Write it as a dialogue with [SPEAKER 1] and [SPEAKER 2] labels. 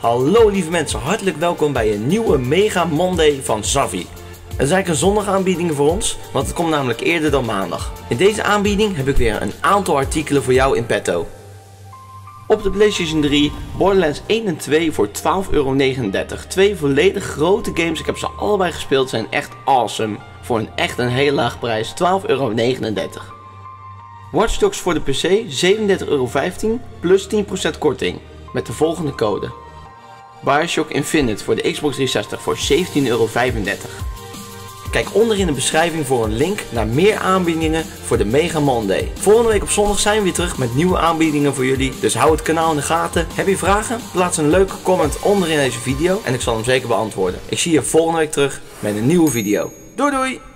[SPEAKER 1] Hallo lieve mensen, hartelijk welkom bij een nieuwe Mega Monday van Zavi. Het eigenlijk een zondag voor ons, want het komt namelijk eerder dan maandag. In deze aanbieding heb ik weer een aantal artikelen voor jou in petto. Op de PlayStation 3 Borderlands 1 en 2 voor 12,39 euro. Twee volledig grote games, ik heb ze allebei gespeeld, zijn echt awesome. Voor een echt een heel laag prijs, 12,39 euro. Watch Dogs voor de PC 37,15 euro plus 10% korting met de volgende code. Bioshock Infinite voor de Xbox 360 voor 17,35 euro. Kijk onder in de beschrijving voor een link naar meer aanbiedingen voor de Mega Monday. Volgende week op zondag zijn we weer terug met nieuwe aanbiedingen voor jullie. Dus hou het kanaal in de gaten. Heb je vragen? Plaats een leuke comment onder in deze video en ik zal hem zeker beantwoorden. Ik zie je volgende week terug met een nieuwe video. Doei doei!